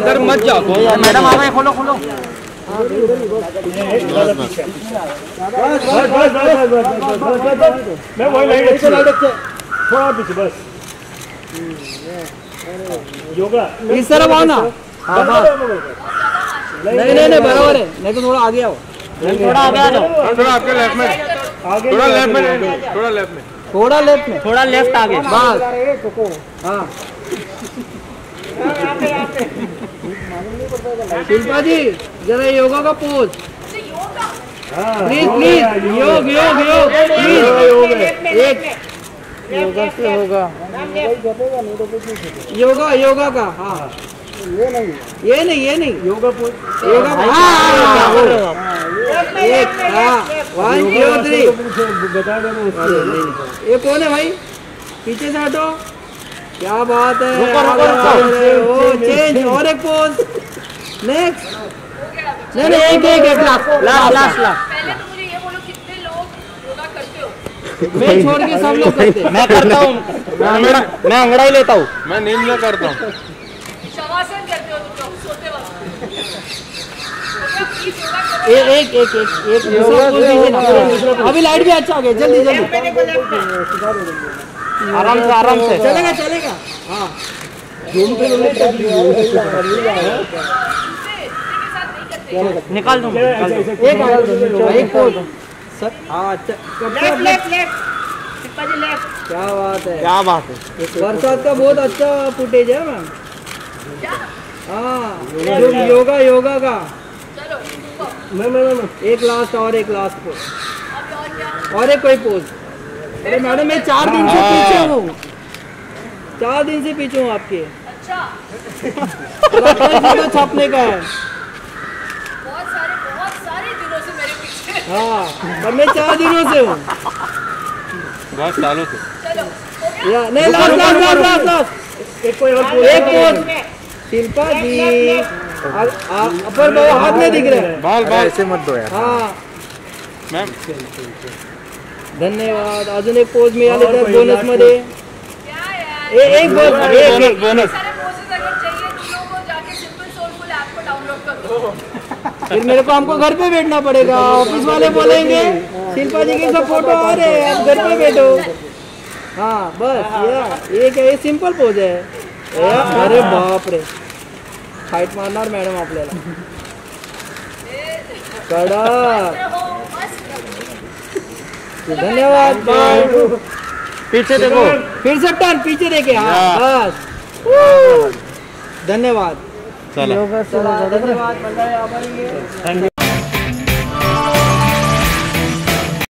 अंदर मत जाओ। मैडम आप खोलो खोलो। मैं वही लाइन थोड़ा पीछे बस योगा इस तरफ़ आओ ना। हाँ हाँ। नहीं नहीं नहीं बराबर है। नहीं तो थोड़ा आगे आओ। थोड़ा आगे आ थोड़ा आपके लेफ़्ट में। थोड़ा लेफ़्ट में थोड़ा लेफ़्ट में। थोड़ा लेफ़्ट में। थोड़ा लेफ़्ट आगे। बस। हाँ। शिल्पा जी जरा योगा का pose please please yoga yoga. योग प्लीज़ एक योगा से होगा. योगा योगा का हाँ. ये नहीं ये नहीं ये नहीं. योगा पोज योगा हाँ एक हाँ वन टू थ्री बता उसको ये कौन है भाई? पीछे से हटो। क्या बात है? रुको, रुको, रुको। ओ चेंज और एक पोज नेक्स्ट नहीं नहीं एक एक एक लास्ट लास्ट लास्ट लास्ट पहले तो मुझे ये बोलो कितने लोग योगा करते हो? मैं छोड़ के सब लोग करते मैं करता हूँ। मैं अंगड़ा- मैं अंगड़ा ही लेता हूँ। मैं नींद में करता हूँ। शवासन करते हो तुम लोग सोते वक्त। एक एक एक एक दूसरा pose दीजिए अभी लाइट भी अच्छा आ गया जल्दी जल्दी। आराम से आराम से। चलेगा। हाँ निकाल दूँ। एक आ- एक पोज सर हाँ अच्छा। क्या बात है। क्या बात है। बरसात का बहुत अच्छा फुटेज है मैम। हाँ जो योगा योगा का। चलो ऊपर। मैं मैं मैं एक लास्ट और एक लास्ट पोज और और एक कोई पोज अरे मैडम मैं चार दिन से पीछे हूँ। चार दिन से पीछे हूँ आपके। अच्छा। छापने का है। बहुत सारे बहुत सारे दिनों से मेरे पीछे। हाँ पर मैं चार दिनों से हूँ। बहुत सालों से। चलो या नहीं last last last last last एक कोई और एक पोज शिल्पा जी। अपर बाबू हाथ में दिख रहे। हैं बाल। बाल ऐसे मत दो यार। हाँ। मैम। धन्यवाद। अजून एक पोज मिळाले तर और एक बोनस बोनस फिर मेरे को हमको घर पे बैठना पड़ेगा ऑफ़िस वाले बोलेंगे शिल्पा जी की सब फ़ोटो आ रहे हैं घर पे बैठो। हाँ बस ये ये क्या ये सिंपल पोज है। अरे बाप रे। फाइट मारना और मारणार मॅडम आपल्याला कड़ा धन्यवाद बाय पीछे देखो। फिर से टर्न पीछे देखे। हाँ बस। धन्यवाद। चलो। धन्यवाद.